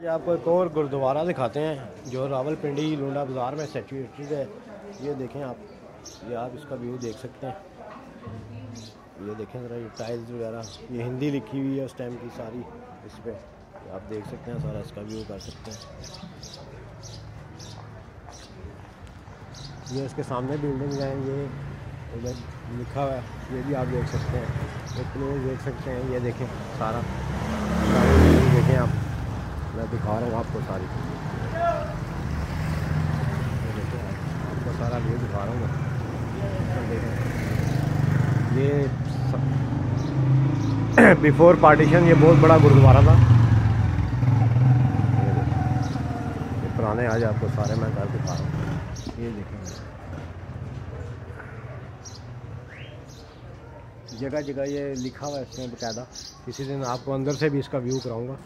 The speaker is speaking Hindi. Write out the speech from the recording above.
आज आपको एक और गुरुद्वारा दिखाते हैं, जो रावलपिंडी लुंडा बाज़ार में सिचुएटेड है। ये देखें आप, ये आप इसका व्यू देख सकते हैं। ये देखें ज़रा ये टाइल्स वगैरह, ये हिंदी लिखी हुई है उस टाइम की सारी, इस पर आप देख सकते हैं सारा इसका व्यू कर सकते हैं। ये इसके सामने बिल्डिंग है, ये उधर लिखा हुआ है, ये भी आप देख सकते हैं। एक प्लेस देख सकते हैं, ये देखें सारा। दिखा रहा हूँ आपको सारी आपको सारा व्यू दिखा रहा हूँ मैं। ये बिफोर पार्टीशन ये बहुत बड़ा गुरुद्वारा था। ये पुराने आज आपको सारे मैं घर दिखा रहा हूँ। ये देखें। जगह जगह ये लिखा हुआ है इसमें बकायदा। किसी दिन आपको अंदर से भी इसका व्यू कराऊँगा।